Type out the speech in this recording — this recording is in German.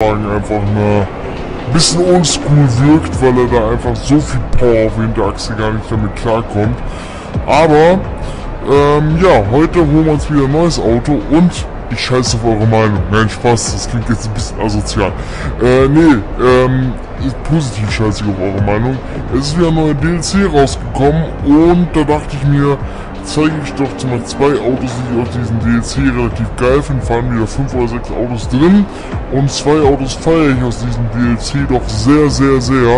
Einfach eine bisschen oldschool wirkt, weil er da einfach so viel Power auf der Achse gar nicht damit klarkommt. Aber ähm, ja, heute holen wir uns wieder ein neues Auto und ich scheiße auf eure Meinung. Nein, Spaß, das klingt jetzt ein bisschen asozial. Äh, nee, ähm, positiv scheiße ich auf eure Meinung. Es ist wieder ein neuer DLC rausgekommen und da dachte ich mir, zeige ich doch Beispiel zwei Autos, die ich auf diesen DLC relativ geil finde. Fahren wieder fünf oder sechs Autos drin und zwei Autos feiere ich aus diesem DLC doch sehr, sehr, sehr.